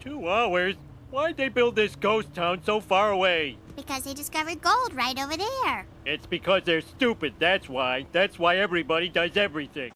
Two hours? Why'd they build this ghost town so far away? Because they discovered gold right over there. It's because they're stupid, that's why. That's why everybody does everything.